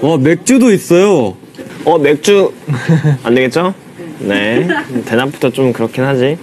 와 맥주도 있어요. 어 맥주 안 되겠죠? 네 대낮부터 좀 그렇긴. 하지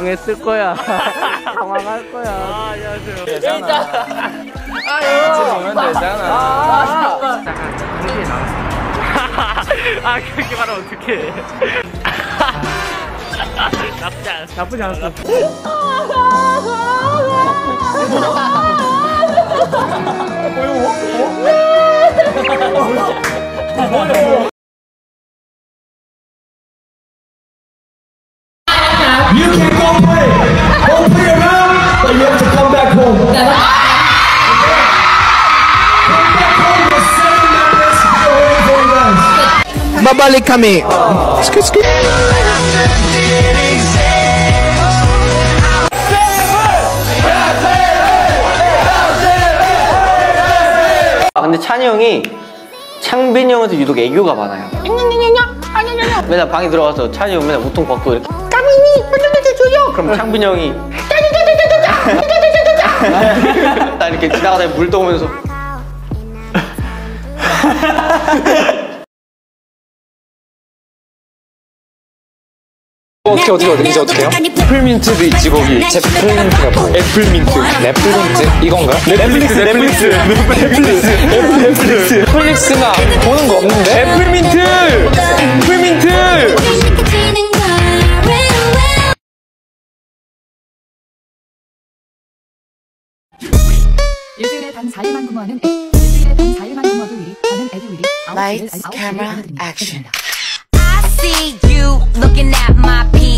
당황했을 거야. 당황할 거야. 아, 안녕하세요. 같이 보면 되잖아. 아 그렇게 말하면 어떡해. 나쁘지 않았어. 나쁘지 않았어. You Babalik kami. 아 근데 찬이 형이 창빈이 형한테 유독 애교가 많아요. 맨날 방에 들어가서 찬이 형 맨날 우통 벗고 이렇게 까미니 빨리 줘요. 그럼 창빈이 형이 나 이렇게 지나가다 물 떠오면서 어떻게 어떻게 어떻게 이제 어떻게 해요? 애플민트도 있지 거기. 제플민트가 뭐? 애플민트. 애플민트 이건가? 넷플릭스 넷플릭스 넷플릭스 넷플릭스 넷플릭스나 보는 거 없는데? 애플민트 well. 일주일에 단 4일만 근무하는 애, 일주일에 단 4일만 근무하기 위해 저는 에듀윌이 Lights, camera, action. I see you looking at my PIC.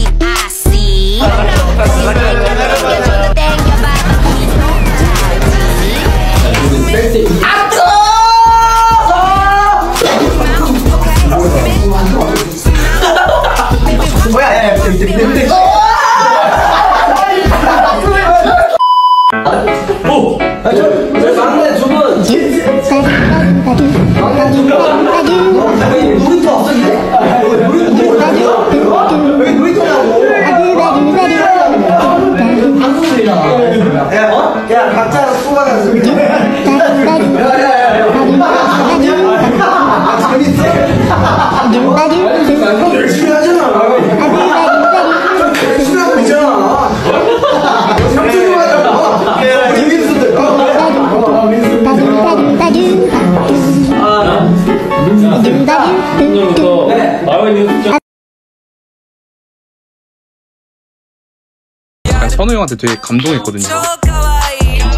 선우 형한테 되게 감동했거든요.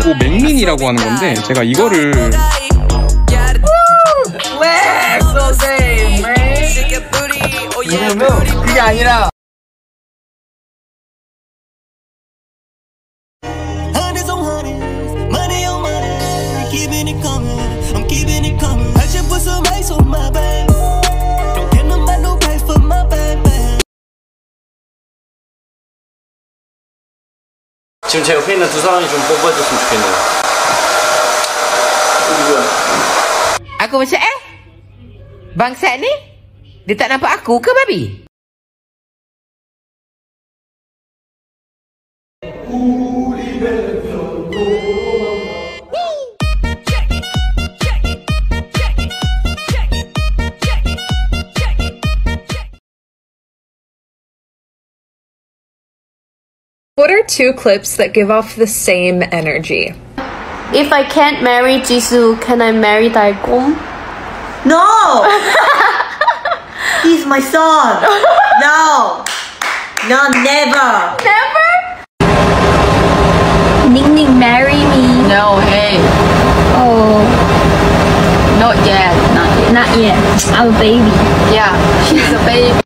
오 맥민이라고 하는 건데 제가 이거를 그게 아니라 money, keeping it coming, I'm keeping it coming. I should put some ice on my back. 지금 제 옆에 있는 두 사람이 좀 뽑아줬으면 좋겠네요. Aku macam eh? Bangsat ni? Dia tak nampak aku ke babi? What are two clips that give off the same energy? If I can't marry Jisoo, can I marry Daekom? No! He's my son! No! No, never! Never? Ning Ning, marry me. No, hey. Oh, Not yet. Not yet. not yet. I'm a baby. Yeah, she's a baby.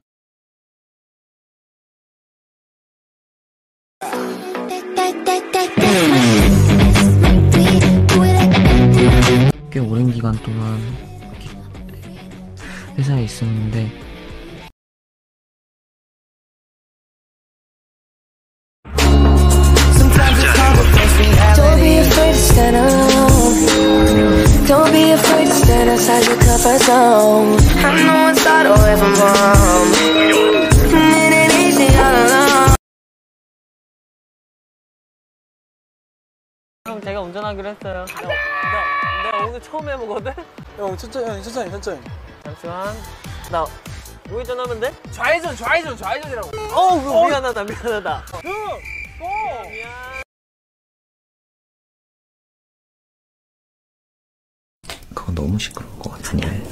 꽤 오랜 기간 동안 회사에 있었는데 형 제가 운전하기로 했어요. 나, 나, 내가 오늘 처음 해보거든? 형 천천히 형 천천히 천천히 잠시만. 나 우회전하면 돼? 좌회전 좌회전 좌회전이라고 어우 그 미안하다 미안하다. 그거 너무 시끄러울 것 같은데.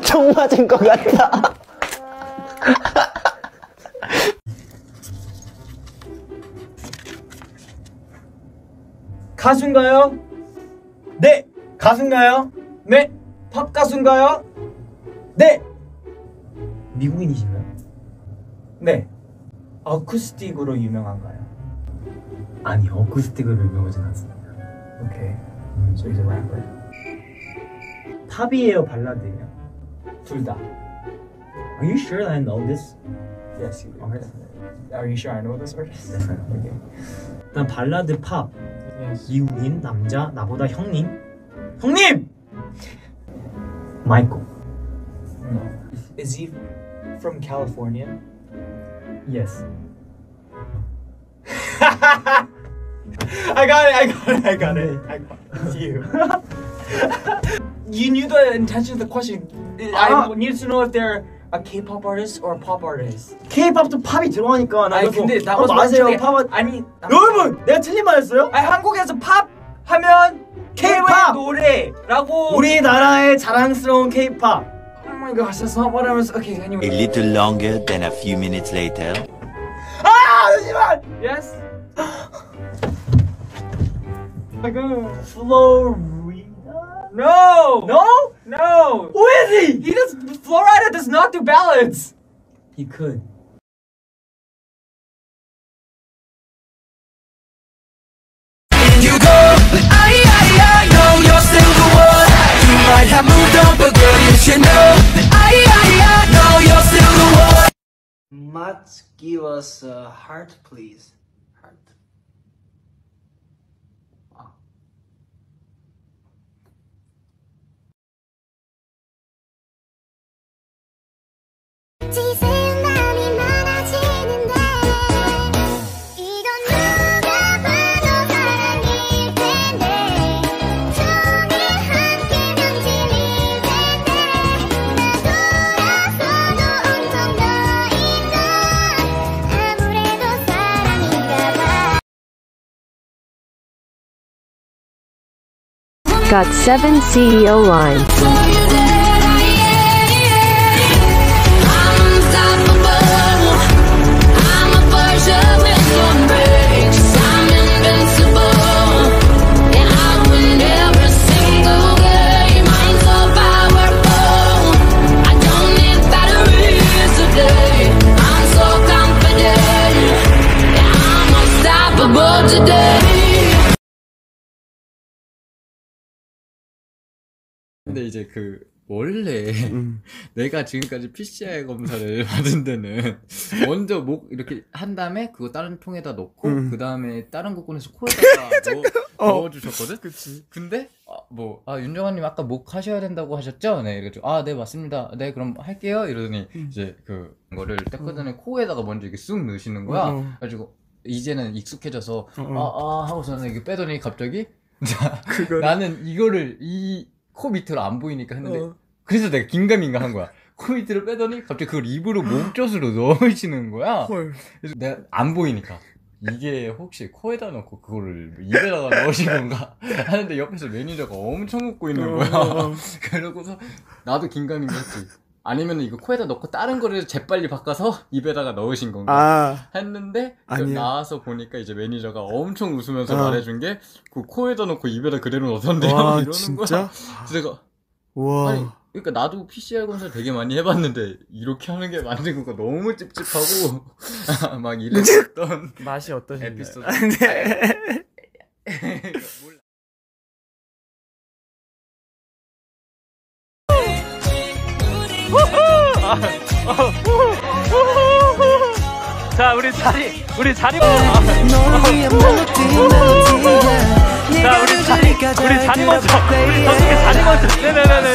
총 맞은 것 같다. 가수인가요? 네. 가수인가요? 네. 팝 가수인가요? 네. 미국인이신가요? 네. 어쿠스틱으로 유명한가요? 아니, 어쿠스틱으로 유명하진 않습니다. 오케이. So he's a rapper. 팝이에요, 발라드예요? 둘 다. Are you sure I know this? Yes, you do. Are you sure I know this artist? Okay. 일단 발라드 팝. 미국인 남자 나보다 형님 형님 마이클 no. is he from California yes I got it I got it I got it I got it it's you you knew the intention of the question I need to know if they're a K-pop artist or a pop artist K-pop도 팝이 들어가니까 나 아니, 그래서 근데 나 어, was 맞아요 팝 아니 여러분 내가 틀린 말했어요? 아니 한국에서 팝 하면 K-pop! 노래라고 우리나라의 자랑스러운 K-pop. Oh my gosh that's not what I was okay A anyway little longer than a few minutes later. 아 잠시만. yes 잠깐. Florida. No! No? no! Who is he? he does Florida does not do ballads! He could. You go, I, I, I know Got 7 CEO lines. 근데 이제 그 원래 내가 지금까지 PCR 검사를 받은 데는 먼저 목 이렇게 한 다음에 그거 다른 통에다 넣고 음. 그 다음에 다른 거 꺼내서 코에다가 넣어, 어. 넣어주셨거든. 근데 아, 뭐아 윤정환님 아까 목 하셔야 된다고 하셨죠? 네 이래가지고 아네 맞습니다. 네 그럼 할게요. 이러더니 이제 그 거를 떼거든에 코에다가 먼저 이렇게 쑥 넣으시는 거야. 어. 그래가지고 이제는 익숙해져서 어, 어. 아아 하고서는 이게 빼더니 갑자기 나는 이거를 이 코 밑으로 안 보이니까 했는데 어. 그래서 내가 긴가민가 한 거야. 포인트를 빼더니 갑자기 그걸 입으로 몸젖으로 넣으시는 거야. 그래서 내가 안 보이니까. 이게 혹시 코에다 넣고 그거를 입에다가 넣으신 건가? 하는데 옆에서 매니저가 엄청 웃고 있는 거야. 그러고서 나도 긴가민가 했지. 아니면 이거 코에다 넣고 다른 거를 재빨리 바꿔서 입에다가 넣으신 건가? 아. 했는데 그 아니요. 나와서 보니까 이제 매니저가 엄청 웃으면서 어. 말해준 게 그 코에다 넣고 입에다 그대로 넣던데요 와, 이러는 진짜? 거야. 그래서 내가 와. 아니 그러니까 나도 PCR 검사 되게 많이 해봤는데 이렇게 하는 게 맞는 건가 너무 찝찝하고 막 이랬던 맛이 어떠신가요? 에피소드. 네. 자 우리 자리 우리 자리 자 우리 자리 우리 자리 먼저. 우리 저쪽에 자리 먼저. 네네네네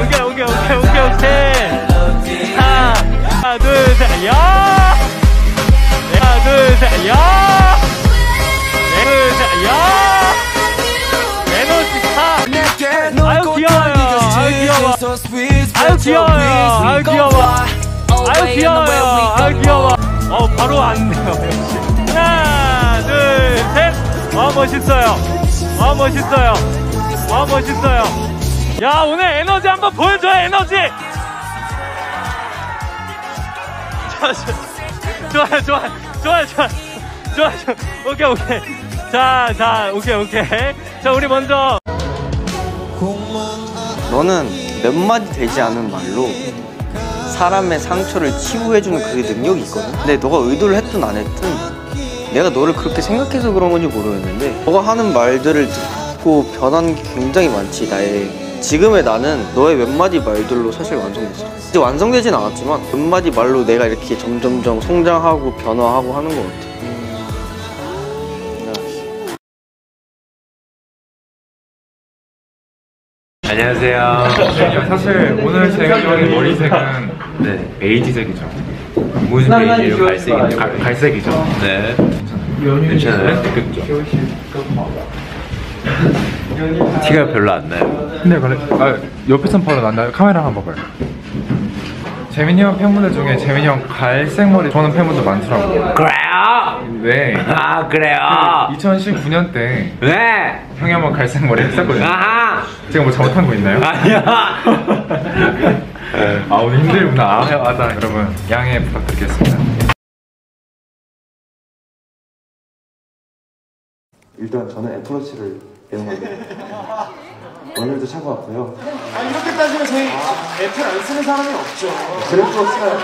여기 여기 오케이 오케이 오케이 오케이. 하나 하나 둘셋야! 하나 둘셋야 둘셋야 아유 귀여워 아유 귀여워요. 아유 귀여워. 아유 귀여워요. 아유 귀여워. 어 바로 왔네요 역시 하나 둘셋아 멋있어요. 아 멋있어요. 아 멋있어요. 야 오늘 에너지 한번 보여줘요 에너지. 좋아. 좋아 좋아. 좋아 좋아. 좋아 좋아. 오케이 오케이. 자자 오케이 오케이. 자 우리 먼저. 너는 몇 마디 되지 않은 말로 사람의 상처를 치유해주는 그 능력이 있거든. 근데 너가 의도를 했든 안 했든 내가 너를 그렇게 생각해서 그런 건지 모르겠는데 너가 하는 말들을 듣고 변한 게 굉장히 많지 나의 지금의 나는 너의 몇 마디 말들로 사실 완성됐어. 이제 완성되진 않았지만 몇 마디 말로 내가 이렇게 점점점 성장하고 변화하고 하는 것 같아. 안녕하세요. 사실 오늘 제가 입은 머리색은 네 베이지색이죠. 무슨 베이지예요? 갈색이죠. 갈, 갈색이죠. 네. 괜찮아요? 그죠. 티가 별로 안 나요. 근데 그래, 아, 옆에선 바로 난다. 카메라 한번 봐봐요. 재민이 형 팬분들 중에 재민이 형 갈색 머리 좋아하는 팬분들 많더라고요. 그래 요? 네. 아 그래요? 2019년 때 네. 형이 한번 갈색 머리 했었거든요. 아하. 제가 뭐 잘못한 거 있나요? 아니야. 아 오늘 힘들구나. 아, 맞아. 여러분 양해 부탁드리겠습니다. 일단 저는 애플워치를 애용합니다. 오늘도 차고 왔고요. 아 이렇게 따지면 저희 애플 안 쓰는 사람이 없죠. 그래도 써야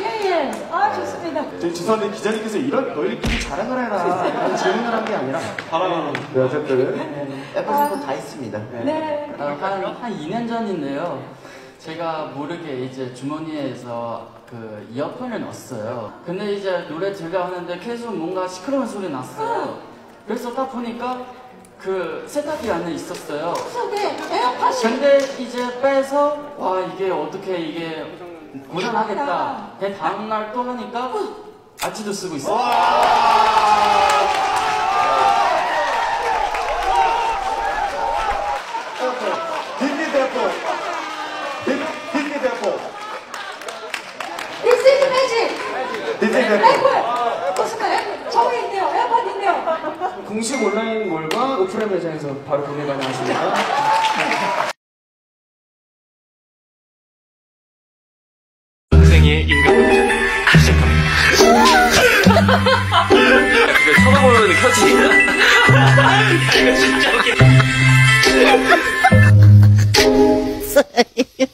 예예. 아 좋습니다. 저희 죄송한데 기자님께서 이런 너희끼리 자랑을 해라 이런 질문을 한 게 아니라 바라는 네, 어쨌든 애플 상품 다 있습니다. 네. 아, 한, 한 2년 전인데요. 제가 모르게 이제 주머니에서 그 이어폰을 넣었어요. 근데 이제 노래 들가 하는데 계속 뭔가 시끄러운 소리 났어요. 그래서 딱 보니까 그 세탁기 안에 있었어요. 에어팟이. 근데 이제 빼서 와 이게 어떻게 이게 고장나겠다. 그 다음날 또 하니까 아직도 쓰고 있어요. 딘디 대포. 딘디 대포. This is 보실까요? 애플. 저기 있네요. 에어팟 있네요. 공식 온라인 몰과 오프라인 매장에서 바로 구매 가능하십니다. 선생의 인간 쳐다보면 켜지. 이거 진짜 웃겨.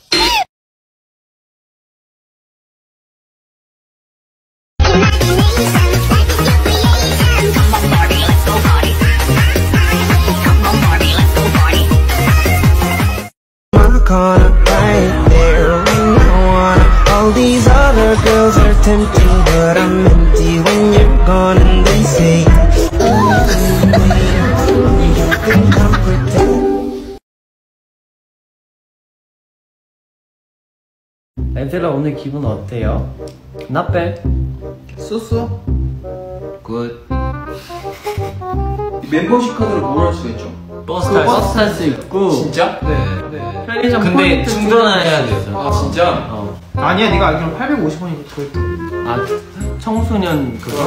tempting But I'm empty when you're gone and they say You think I'm pretend 애들아 오늘 기분 어때요? Not bad so so. Good. 멤버십 카드로 뭘 할 수가 있죠? 버스 탈 버스 탈 수 있고 진짜? 네. 편의점 근데 포인트 충전해야 돼요. 아 진짜? 어. 아니야 네가 알기로 850원이고 그것도 아 청소년 그거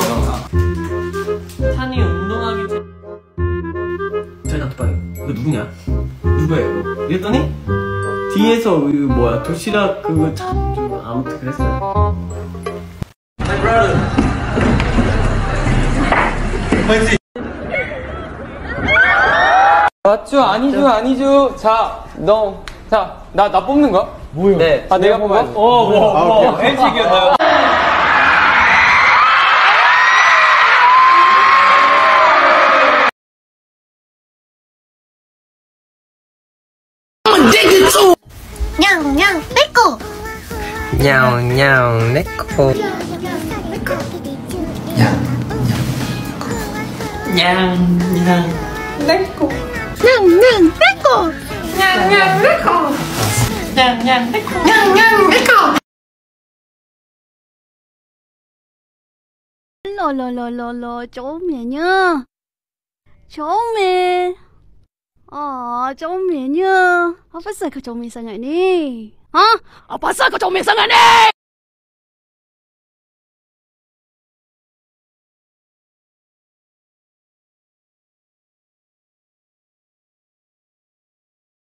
찬이 운동하기 전 저희 단톡방에 이거 누구냐? 누구예요? 이랬더니 뒤에서 이거 뭐야 도시락 그거 참좀 아무튼 그랬어요 My brother 맞죠? 아니죠? 아니죠? 자, 너, 자, 나, 나 뽑는 거야? 뭐요? 네 아, 내가 뽑아? 어, 뭐, 아, 뭐, 오케이. 엔식이었나요? 냥냥 빼고 냐옹냐옹 내꺼 냥냥 내꺼 냥냥 빼고 냥냥 내꺼 ngang ngang bách khô ngang ngang bách khô lô lô lô lô lô chỗ mẹ nhớ chỗ mẹ ờ chỗ mẹ nhớ ờ bác sĩ có